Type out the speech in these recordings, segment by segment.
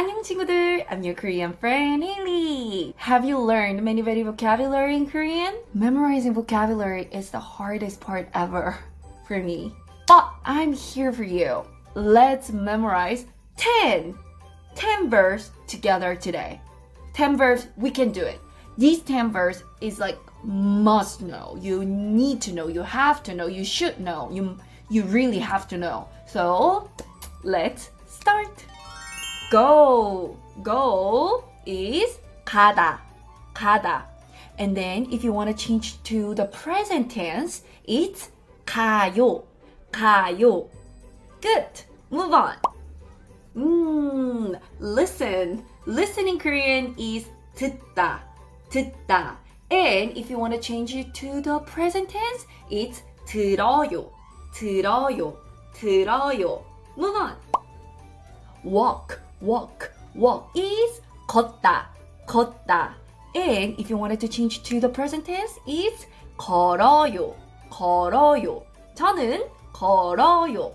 안녕 친구들. I'm your Korean friend Haley. Have you learned many many vocabulary in Korean? Memorizing vocabulary is the hardest part ever for me. But I'm here for you. Let's memorize 10 10 verbs together today. 10 verbs, we can do it. These 10 verbs is like must know. You need to know. You have to know. You should know. You you really have to know. So, let's start. Go. Go is 가다. 가다. And then if you want to change to the present tense, it's 가요. 가요. Good. Move on. Mm, listen. Listen in Korean is 듣다. 듣다. And if you want to change it to the present tense, it's 들어요. 들어요. 들어요. Move on. Walk. Walk. Walk is 걷다. 걷다. And if you wanted to change to the present tense, it's 걸어요. 걸어요. 저는 걸어요.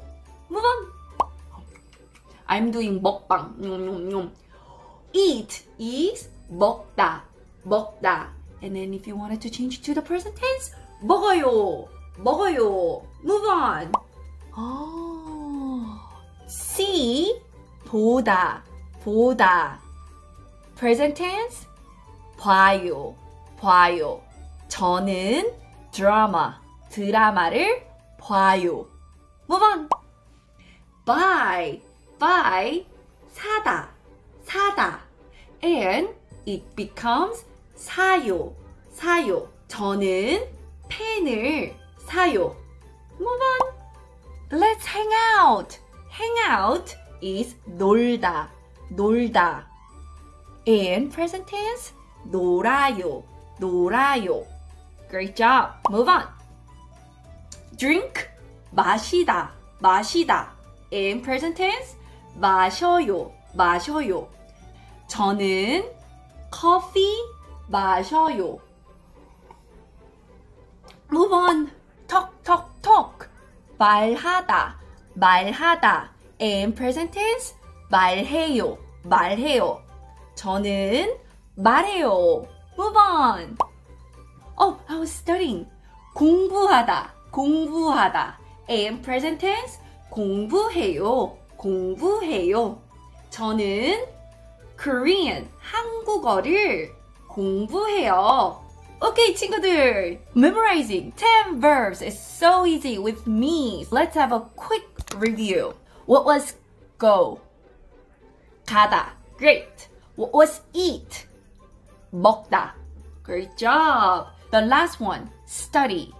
Move on. I'm doing 먹방. Eat is 먹다. 먹다. And then if you wanted to change to the present tense, 먹어요. 먹어요. Move on. Oh. 보다. 보다. Present tense 봐요. 봐요. 저는 드라마. 드라마를 봐요. Move on. buy, buy, 사다, 사다. And it becomes 사요, 사요. 저는 펜을 사요. Move on. Let's hang out. Hang out is 놀다, 놀다. And present tense 놀아요, 놀아요. Great job. Move on. Drink 마시다, 마시다. In present tense 마셔요, 마셔요. 저는 커피 마셔요. Move on. Talk, talk, talk. 말하다, 말하다. In present tense 말해요, 말해요. 저는 말해요. Move on. Oh, I was studying. 공부하다, 공부하다. In present tense 공부해요, 공부해요. 저는 Korean, 한국어를 공부해요. Okay, 친구들. Memorizing 10 verbs is so easy with me. Let's have a quick review. What was go? 가다. Great. What was eat? 먹다. Great job. The last one, study.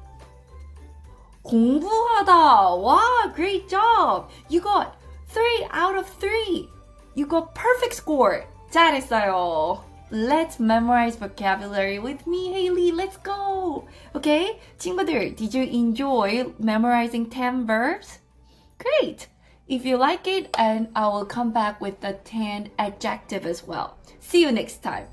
공부하다. Wow, great job. You got 3 out of 3. You got perfect score. 잘했어요. Let's memorize vocabulary with me, Haley. Let's go. Okay? 친구들, did you enjoy memorizing 10 verbs? Great. If you like it, and I will come back with the 10 adjective as well. See you next time.